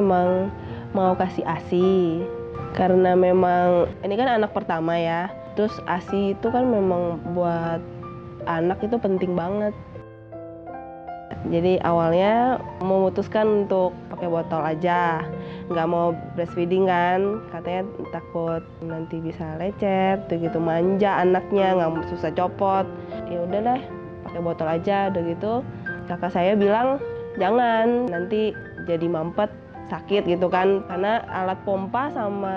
mau kasih ASI karena memang ini kan anak pertama ya. Terus ASI itu kan memang buat anak itu penting banget. Jadi awalnya memutuskan untuk pakai botol aja, nggak mau breastfeeding kan, katanya takut nanti bisa lecet, tuh gitu manja anaknya nggak susah copot. Ya udah deh, pakai botol aja, udah gitu. Kakak saya bilang jangan nanti jadi mampet sakit gitu kan, karena alat pompa sama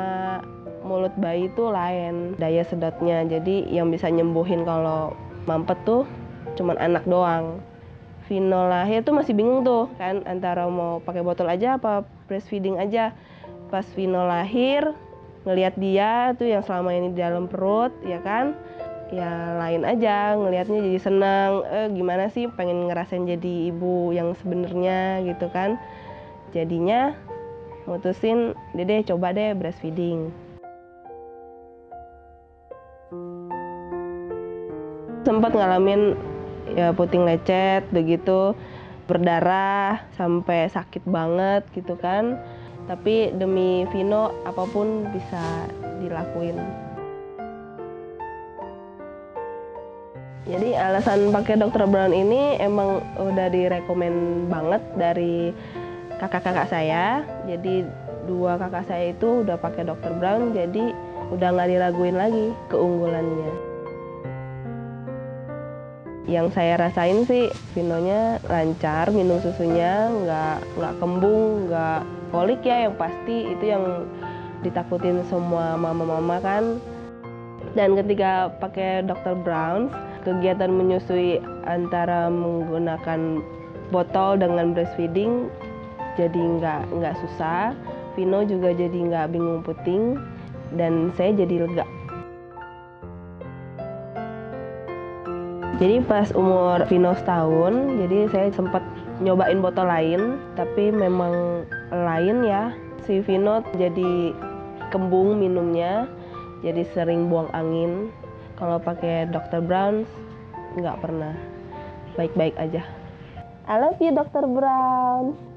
mulut bayi itu lain daya sedotnya. Jadi yang bisa nyembuhin kalau mampet tuh cuman anak doang. Vino lahir tuh masih bingung tuh kan antara mau pakai botol aja apa breastfeeding aja. Pas Vino lahir ngelihat dia tuh yang selama ini di dalam perut ya kan ya lain aja ngelihatnya jadi senang eh, gimana sih pengen ngerasain jadi ibu yang sebenarnya gitu kan jadinya mutusin dede coba deh breastfeeding. Sempat ngalamin ya puting lecet begitu berdarah sampai sakit banget gitu kan. Tapi demi Vino apa pun bisa dilakuin. Jadi alasan pakai dokter Brown ini emang udah direkomen banget dari kakak-kakak saya. Jadi dua kakak saya itu udah pakai dokter Brown jadi udah nggak diraguin lagi keunggulannya. Yang saya rasain sih Vinonya lancar minum susunya nggak nggak kembung nggak kolik ya yang pasti. Itu yang ditakutin semua mama-mama kan. Dan ketika pakai Dr. Brown kegiatan menyusui antara menggunakan botol dengan breastfeeding jadi nggak nggak susah Vino juga jadi nggak bingung puting dan saya jadi lega Jadi pas umur Vino setahun, jadi saya sempat nyobain botol lain, tapi memang lain ya. Si Vino jadi kembung minumnya, jadi sering buang angin. Kalau pakai Dr. Brown nggak pernah, baik-baik aja. I love you Dr. Brown.